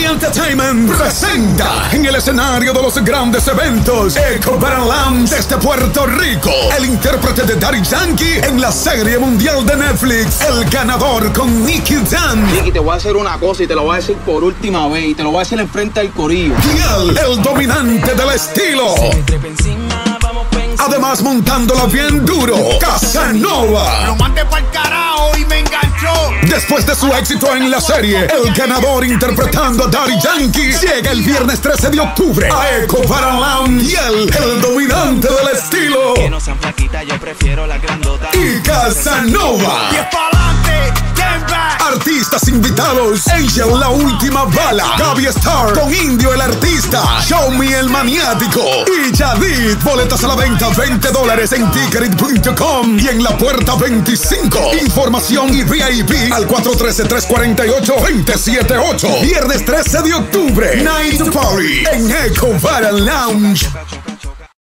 Entertainment presenta en el escenario de los grandes eventos Battle Lounge desde Puerto Rico. El intérprete de Daddy Yankee en la serie mundial de Netflix. El ganador con Nicky Jam. Nicky, te voy a hacer una cosa y te lo voy a decir por última vez y te lo voy a decir enfrente del corillo. Y él, el dominante del estilo. Además, montándolo bien duro, Casanova. Lo carajo. Después de su éxito en la serie, el ganador interpretando a Daddy Yankee llega el viernes 13 de octubre a Eco para Lounge y él, el dominante del estilo. Que no sean flaquitas, yo prefiero la grandota. Y Casanova. Artistas invitados: Angel la última bala, Gaby Star con Indio el artista, Show Me el maniático y Yadid. Boletas a la venta 20 dólares en ticket.com y en la puerta 25. Información y VIP al 413-348-278. Viernes 13 de octubre, Night Party en Echo Bar Lounge.